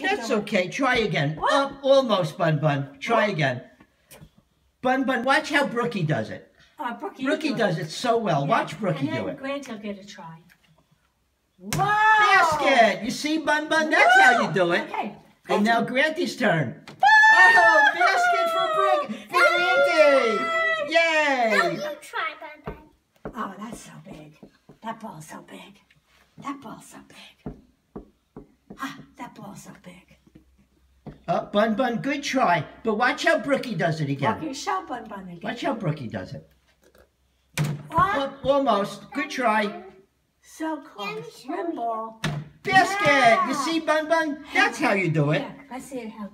That's okay. Try again. Up, almost, Bun Bun. Try again. Bun Bun, watch how Brookie does it. Uh, Brookie, Brookie do it. does it so well. Yeah. Watch Brookie and then do it. Grant will get a try. Wow! Basket! You see, Bun Bun? That's how you do it. Okay. And now Granty's turn. Oh, basket for Brick for Granty! No, Yay! you try, Bun Bun. Oh, that's so big. That ball's so big. That ball's so big. Ah, that ball's so big. Bun Bun, good try. But watch how Brookie does it again. Okay, show Bun Bun again. Watch how Brookie does it. What? Almost. Good try. So close. Rim ball. Basket! You see, Bun Bun? That's how you do it. Yeah, let's see it how.